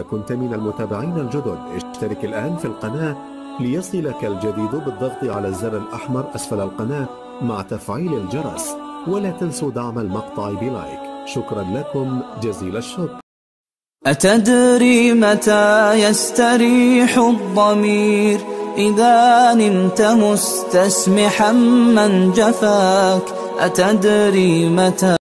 كنت من المتابعين الجدد. اشترك الآن في القناة ليصلك الجديد بالضغط على الزر الأحمر أسفل القناة مع تفعيل الجرس ولا تنسوا دعم المقطع بلايك. شكرا لكم. جزيل الشكر. أتدري متى يستريح الضمير؟ إذا نمت مستسمحا من جفاك. أتدري متى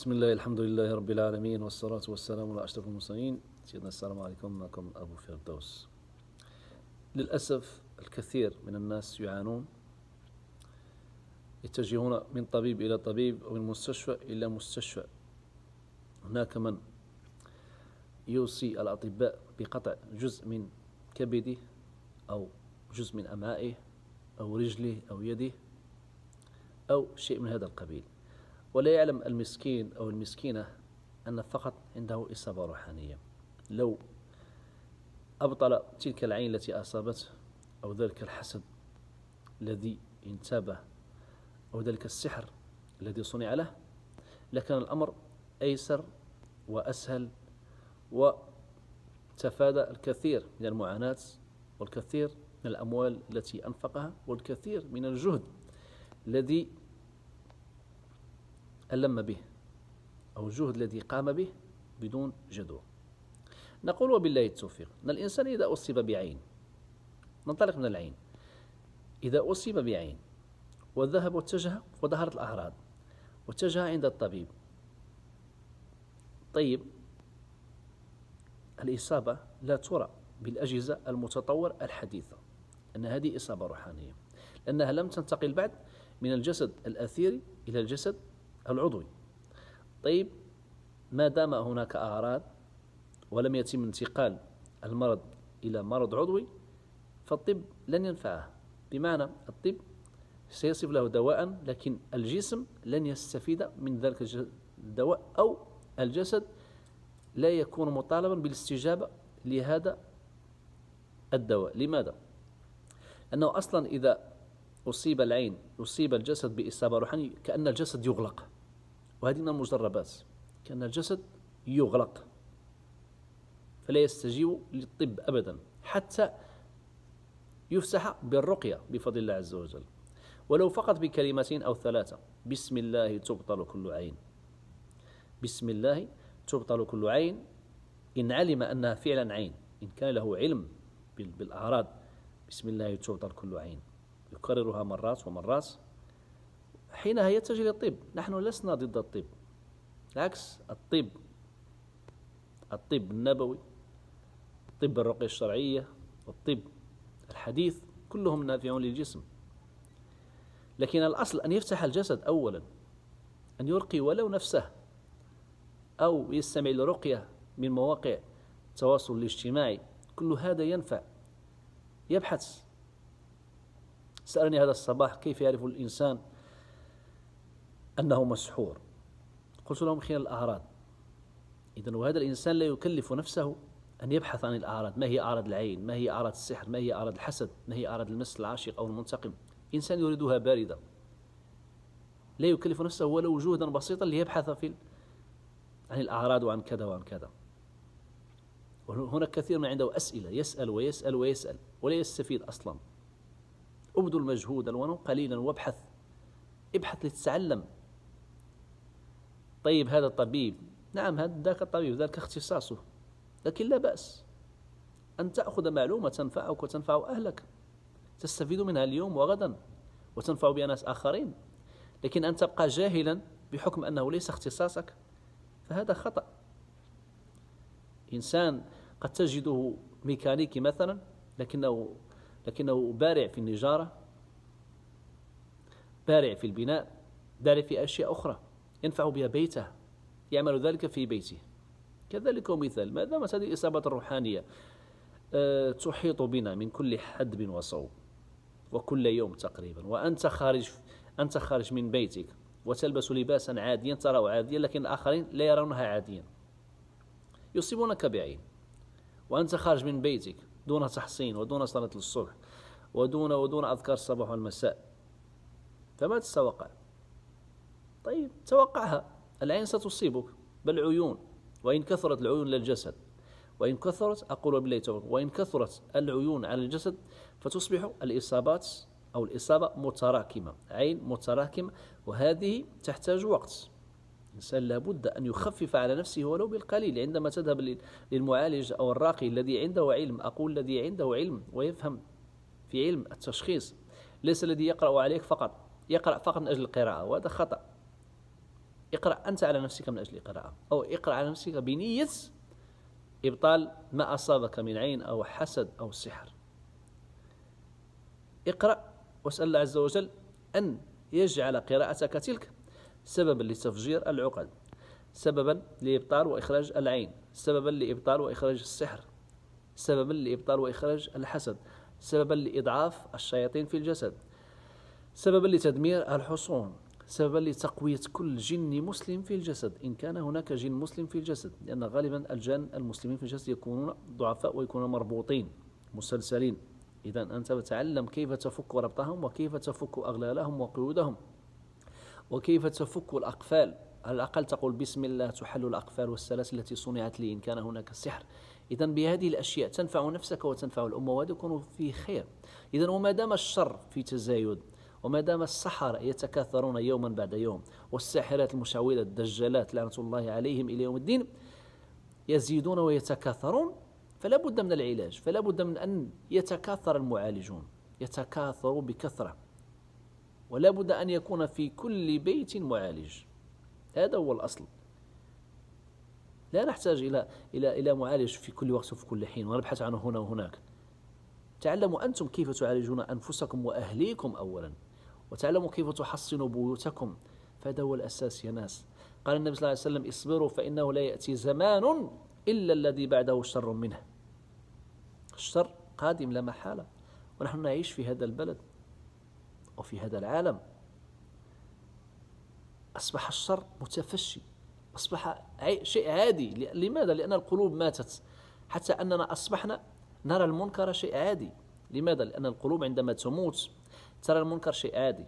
بسم الله الحمد لله رب العالمين والصلاة والسلام على أشرف المرسلين. سيدنا السلام عليكم. معكم أبو فردوس. للأسف الكثير من الناس يعانون يتجهون من طبيب إلى طبيب أو من مستشفى إلى مستشفى. هناك من يوصي الأطباء بقطع جزء من كبده أو جزء من أمعائه أو رجله أو يده أو شيء من هذا القبيل. ولا يعلم المسكين أو المسكينة أن فقط عنده إصابة روحانية. لو أبطل تلك العين التي أصابته أو ذلك الحسد الذي انتابه أو ذلك السحر الذي صنع له لكان الأمر أيسر وأسهل وتفادى الكثير من المعاناة والكثير من الأموال التي أنفقها والكثير من الجهد الذي ألم به أو الجهد الذي قام به بدون جدوى. نقول وبالله التوفيق. أن الإنسان إذا أصيب بعين ننطلق من العين. إذا أصيب بعين وذهب واتجه وظهرت الأعراض واتجه عند الطبيب. طيب الإصابة لا ترى بالأجهزة المتطورة الحديثة أن هذه إصابة روحانية لأنها لم تنتقل بعد من الجسد الأثيري إلى الجسد العضوي. طيب ما دام هناك أعراض ولم يتم انتقال المرض إلى مرض عضوي فالطب لن ينفعه بمعنى الطب سيصف له دواء لكن الجسم لن يستفيد من ذلك الدواء أو الجسد لا يكون مطالبا بالاستجابة لهذا الدواء. لماذا؟ أنه أصلا إذا أصيب العين أصيب الجسد بإصابة روحانية كأن الجسد يغلق. وهذه من المجربات. كأن الجسد يغلق فلا يستجيب للطب أبدا حتى يفسح بالرقية بفضل الله عز وجل. ولو فقط بكلمتين أو ثلاثة بسم الله تبطل كل عين. بسم الله تبطل كل عين إن علم أنها فعلا عين إن كان له علم بالأعراض بسم الله تبطل كل عين. يكررها مرات ومرات. حينها يتجه للطب نحن لسنا ضد الطب. بالعكس الطب. الطب النبوي طب الرقية الشرعية والطب الحديث كلهم نافعون للجسم. لكن الأصل أن يفتح الجسد أولا أن يرقي ولو نفسه أو يستمع لرقية من مواقع التواصل الاجتماعي. كل هذا ينفع. يبحث. سألني هذا الصباح كيف يعرف الإنسان أنه مسحور. قلت لهم خلال الأعراض. إذا وهذا الإنسان لا يكلف نفسه أن يبحث عن الأعراض. ما هي أعراض العين؟ ما هي أعراض السحر؟ ما هي أعراض الحسد؟ ما هي أعراض المس العاشق أو المنتقم؟ إنسان يريدها باردة. لا يكلف نفسه ولو جهدا بسيطا ليبحث في عن الأعراض وعن كذا وعن كذا. وهناك كثير من عنده أسئلة يسأل ويسأل ويسأل ولا يستفيد أصلا. أبذل مجهودا ولو قليلا وابحث. ابحث لتتعلم. طيب هذا الطبيب. نعم ذاك الطبيب ذاك اختصاصه. لكن لا بأس. أن تأخذ معلومة تنفعك وتنفع أهلك. تستفيد منها اليوم وغدا وتنفع بها ناس آخرين. لكن أن تبقى جاهلا بحكم أنه ليس اختصاصك فهذا خطأ. إنسان قد تجده ميكانيكي مثلا لكنه لكنه بارع في النجارة بارع في البناء بارع في أشياء أخرى. ينفع بها بيته يعمل ذلك في بيته. كذلك مثال ما دامت هذه الإصابة الروحانية؟ أه تحيط بنا من كل حدب وصوب وكل يوم تقريبا وأنت خارج أنت خارج من بيتك وتلبس لباسا عاديا تراه عاديا لكن الآخرين لا يرونها عاديا. يصيبونك بعين وأنت خارج من بيتك دون تحصين ودون صلاة الصبح ودون ودون أذكار الصباح والمساء. فما تتوقع طيب توقعها. العين ستصيبك بل عيون وإن كثرت العيون للجسد وإن كثرت أقول بالله توفيق وإن كثرت العيون على الجسد فتصبح الإصابات أو الإصابة متراكمة عين متراكمة وهذه تحتاج وقت. الإنسان لابد أن يخفف على نفسه ولو بالقليل. عندما تذهب للمعالج أو الراقي الذي عنده علم أقول الذي عنده علم ويفهم في علم التشخيص ليس الذي يقرأ عليك فقط. يقرأ فقط من أجل القراءة وهذا خطأ. اقرأ أنت على نفسك من أجل القراءة. أو اقرأ على نفسك بنية إبطال ما أصابك من عين أو حسد أو سحر. اقرأ واسأل الله عز وجل أن يجعل قراءتك تلك سببا لتفجير العقد سببا لإبطال وإخراج العين سببا لإبطال وإخراج السحر سببا لإبطال وإخراج الحسد سببا لإضعاف الشياطين في الجسد سببا لتدمير الحصون. سببا لتقوية كل جن مسلم في الجسد. إن كان هناك جن مسلم في الجسد لأن غالبا الجن المسلمين في الجسد يكونون ضعفاء ويكونون مربوطين مسلسلين. إذا أنت تعلم كيف تفك ربطهم وكيف تفك أغلالهم وقيودهم وكيف تفك الأقفال. على الأقل تقول بسم الله تحل الأقفال والسلاسل التي صنعت لي إن كان هناك سحر. إذا بهذه الأشياء تنفع نفسك وتنفع الأمة وهذا يكون في خير. إذا وما دام الشر في تزايد وما دام السحرة يتكاثرون يوما بعد يوم والساحرات المشعوذات الدجالات لعنة الله عليهم إلى يوم الدين يزيدون ويتكاثرون فلا بد من العلاج فلا بد من أن يتكاثر المعالجون يتكاثروا بكثرة ولا بد أن يكون في كل بيت معالج. هذا هو الأصل. لا نحتاج إلى إلى إلى معالج في كل وقت وفي كل حين ونبحث عنه هنا وهناك. تعلموا أنتم كيف تعالجون أنفسكم وأهليكم أولا. وتعلموا كيف تحصنوا بيوتكم. فهذا هو الأساس يا ناس. قال النبي صلى الله عليه وسلم اصبروا فإنه لا يأتي زمان إلا الذي بعده شر منه. الشر قادم لا محالة. ونحن نعيش في هذا البلد وفي هذا العالم. أصبح الشر متفشي. أصبح شيء عادي. لماذا؟ لأن القلوب ماتت. حتى أننا أصبحنا نرى المنكر شيء عادي. لماذا؟ لأن القلوب عندما تموت ترى المنكر شيء عادي.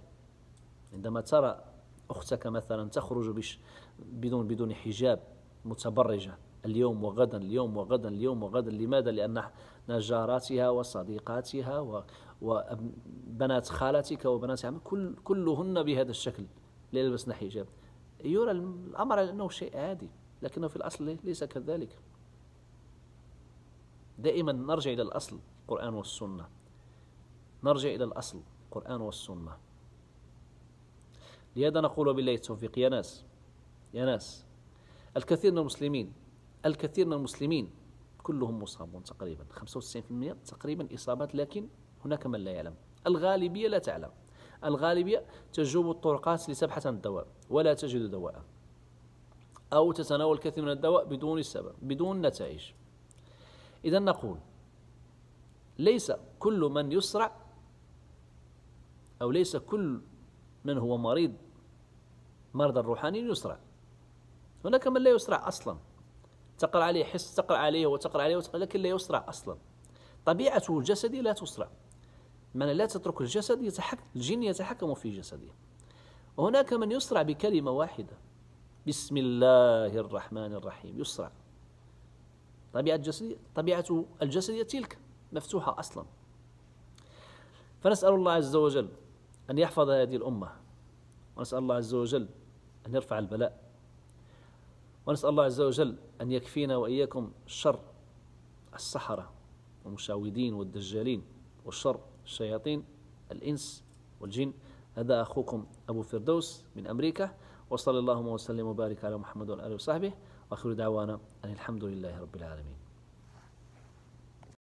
عندما ترى أختك مثلا تخرج بش بدون بدون حجاب متبرجة اليوم وغدا اليوم وغدا اليوم وغدا لماذا؟ لأن جاراتها وصديقاتها وبنات خالتك وبنات عمك كل كلهن بهذا الشكل يلبسن حجاب. يرى الأمر أنه شيء عادي لكنه في الأصل ليس كذلك. دائما نرجع إلى الأصل القرآن والسنة. نرجع إلى الأصل. القرآن والسنة. لهذا نقول بالله التوفيق يا ناس يا ناس. الكثير من المسلمين الكثير من المسلمين كلهم مصابون تقريبا. 95% تقريبا إصابات لكن هناك من لا يعلم. الغالبية لا تعلم. الغالبية تجوب الطرقات لتبحث عن الدواء ولا تجد دواء. أو تتناول الكثير من الدواء بدون السبب بدون نتائج. إذا نقول ليس كل من يسرع أو ليس كل من هو مريض مرض الروحاني يسرع. هناك من لا يسرع أصلا. تقرأ عليه حس تقرأ عليه وتقرأ عليه وتقرأ لكن لا يسرع أصلا. طبيعته الجسدية لا تسرع. من لا تترك الجسد يتحكم الجن يتحكم في جسده. وهناك من يسرع بكلمة واحدة. بسم الله الرحمن الرحيم. يسرع. طبيعة الجسدية طبيعته الجسدية تلك مفتوحة أصلا. فنسأل الله عز وجل أن يحفظ هذه الأمة. ونسأل الله عز وجل أن يرفع البلاء. ونسأل الله عز وجل أن يكفينا وإياكم شر السحرة والمشاودين والدجالين والشر الشياطين الإنس والجن. هذا أخوكم أبو فردوس من أمريكا. وصلى اللهم وسلم وبارك على محمد وآله وصحبه. وآخر دعوانا أن الحمد لله رب العالمين.